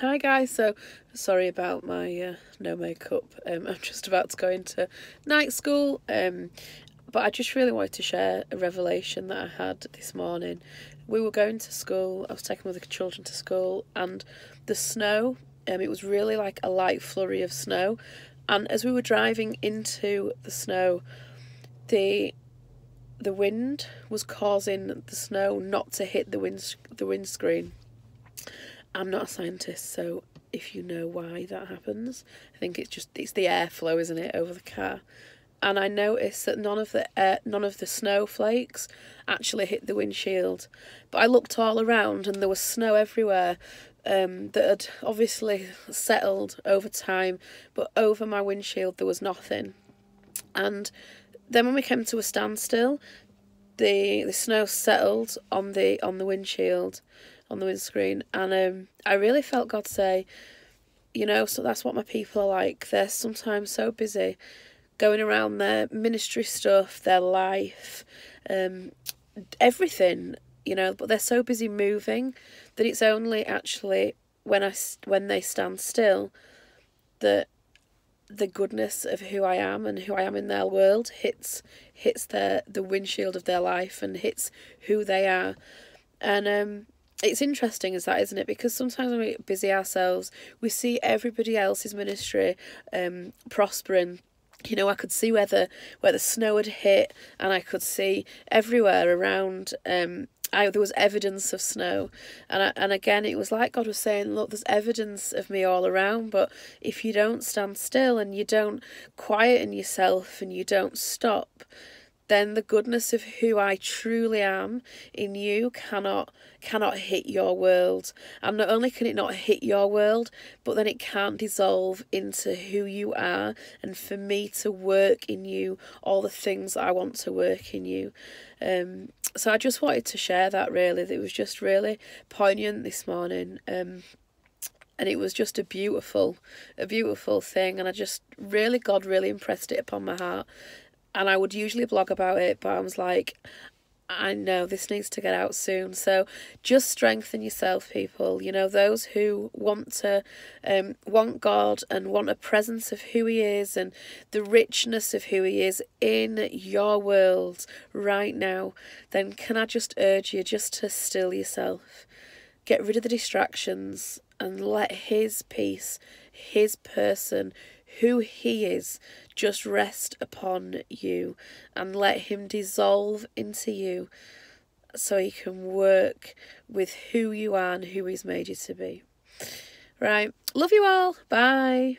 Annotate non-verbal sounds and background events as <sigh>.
Hi guys, so sorry about my uh, no makeup. Um, <laughs> I'm just about to go into night school, um, but I just really wanted to share a revelation that I had this morning. We were going to school, I was taking the children to school, and the snow, um, it was really like a light flurry of snow. And as we were driving into the snow, the the wind was causing the snow not to hit the wind the windscreen I'm not a scientist, so if you know why that happens, I think it's just it's the airflow, isn't it, over the car. And I noticed that none of the none of the snowflakes actually hit the windshield. But I looked all around and there was snow everywhere um, that had obviously settled over time, but over my windshield there was nothing. And then when we came to a standstill, the the snow settled on the on the windshield on the windscreen, and um, I really felt God say, you know, so that's what my people are like. They're sometimes so busy going around their ministry stuff, their life, um, everything, you know, but they're so busy moving that it's only actually when I when they stand still that the goodness of who I am and who I am in their world hits hits their the windshield of their life and hits who they are. And um it's interesting is that isn't it because sometimes when we busy ourselves we see everybody else's ministry um prospering you know, I could see where the where the snow had hit, and I could see everywhere around. Um, I there was evidence of snow, and I, and again it was like God was saying, look, there's evidence of me all around, but if you don't stand still and you don't quieten yourself and you don't stop, then the goodness of who I truly am in you cannot cannot hit your world. And not only can it not hit your world, but then it can't dissolve into who you are and for me to work in you all the things I want to work in you. Um so I just wanted to share that really. It was just really poignant this morning. Um and it was just a beautiful a beautiful thing and i just really god really impressed it upon my heart and I would usually blog about it, but I was like, I know this needs to get out soon. So just strengthen yourself, people. You know, those who want to um, want God and want a presence of who He is and the richness of who He is in your world right now, then can I just urge you just to still yourself? Get rid of the distractions and let His peace, His person, who He is, just rest upon you and let Him dissolve into you so He can work with who you are and who He's made you to be. Right. Love you all. Bye.